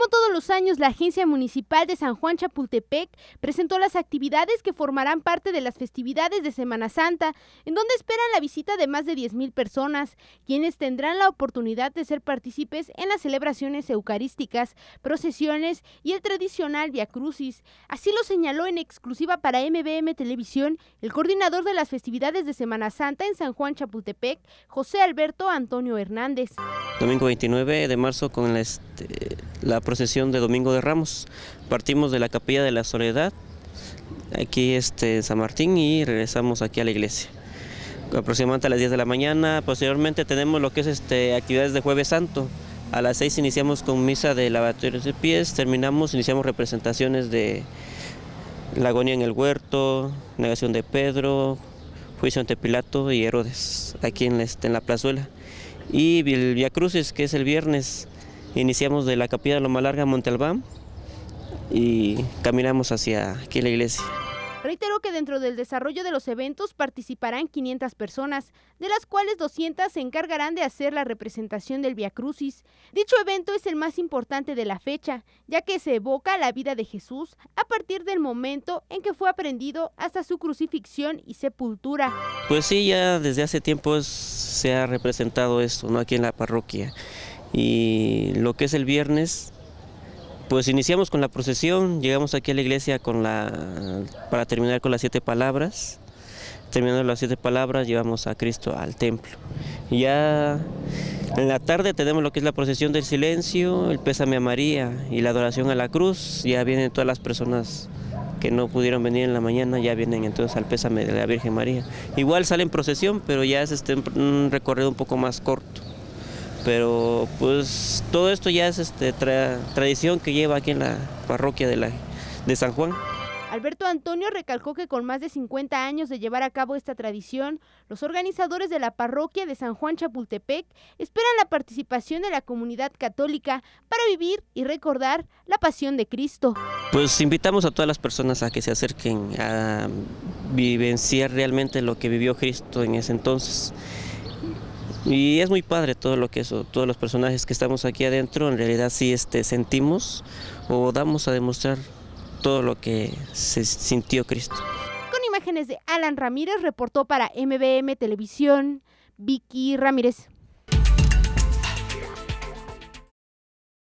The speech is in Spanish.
Como todos los años, la Agencia Municipal de San Juan Chapultepec presentó las actividades que formarán parte de las festividades de Semana Santa, en donde esperan la visita de más de 10.000 personas, quienes tendrán la oportunidad de ser partícipes en las celebraciones eucarísticas, procesiones y el tradicional Via Crucis. Así lo señaló en exclusiva para MBM Televisión el coordinador de las festividades de Semana Santa en San Juan Chapultepec, José Alberto Antonio Hernández. Domingo 29 de marzo con la, este, la procesión de Domingo de Ramos. Partimos de la Capilla de la Soledad, aquí este, en San Martín, y regresamos aquí a la iglesia. Aproximadamente a las 10 de la mañana, posteriormente tenemos lo que es este, actividades de Jueves Santo. A las 6 iniciamos con misa de lavatorios de pies, terminamos, iniciamos representaciones de la agonía en el huerto, negación de Pedro, juicio ante Pilato y Herodes, aquí en, este, en la plazuela. Y el Via Crucis, que es el viernes, Iniciamos de la capilla de Loma Larga a Monte Albán y caminamos hacia aquí la iglesia. Reiteró que dentro del desarrollo de los eventos participarán 500 personas, de las cuales 200 se encargarán de hacer la representación del Via Crucis. Dicho evento es el más importante de la fecha, ya que se evoca la vida de Jesús a partir del momento en que fue aprendido hasta su crucifixión y sepultura. Pues sí, ya desde hace tiempo se ha representado esto, ¿no? Aquí en la parroquia y lo que es el viernes, pues iniciamos con la procesión, llegamos aquí a la iglesia con la, para terminar con las siete palabras. Terminando las siete palabras, llevamos a Cristo al templo. Ya en la tarde tenemos lo que es la procesión del silencio, el pésame a María y la adoración a la cruz. Ya vienen todas las personas que no pudieron venir en la mañana, ya vienen entonces al pésame de la Virgen María. Igual sale en procesión, pero ya es este, un recorrido un poco más corto pero pues todo esto ya es este, tradición que lleva aquí en la parroquia de, la, de San Juan. Alberto Antonio recalcó que con más de 50 años de llevar a cabo esta tradición, los organizadores de la parroquia de San Juan Chapultepec esperan la participación de la comunidad católica para vivir y recordar la pasión de Cristo. Pues invitamos a todas las personas a que se acerquen a vivenciar realmente lo que vivió Cristo en ese entonces. Y es muy padre todo lo que eso, todos los personajes que estamos aquí adentro, en realidad sí este, sentimos o damos a demostrar todo lo que se sintió Cristo. Con imágenes de Alan Ramírez, reportó para MBM Televisión, Vicky Ramírez.